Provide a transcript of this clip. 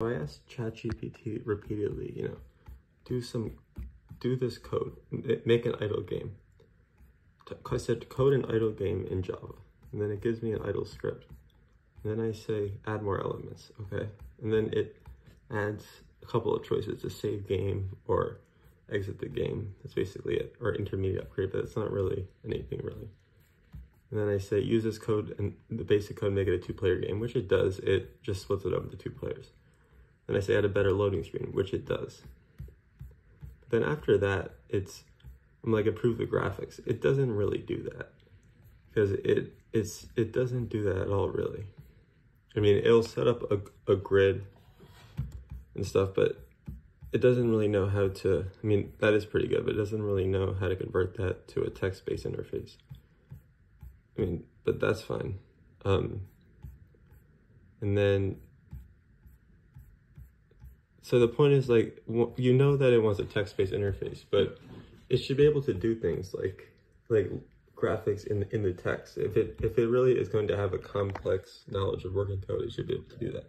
I asked ChatGPT repeatedly, you know, do some, do this code, make an idle game. I said code an idle game in Java, and then it gives me an idle script. And then I say add more elements, okay? And then it adds a couple of choices to save game or exit the game. That's basically it, or intermediate upgrade, but it's not really anything really. And then I say use this code and the basic code, make it a two player game, which it does. It just splits it up into two players. Then I say add a better loading screen, which it does. Then after that, it's, I'm like improve the graphics. It doesn't really do that because it, it's, it doesn't do that at all really. I mean, it'll set up a, a grid and stuff, but it doesn't really know how to, I mean, that is pretty good, but it doesn't really know how to convert that to a text-based interface. I mean, but that's fine. Um, and then, so the point is like, you know that it wants a text-based interface, but it should be able to do things like, like graphics in, in the text. If it, if it really is going to have a complex knowledge of working code, it should be able to do that.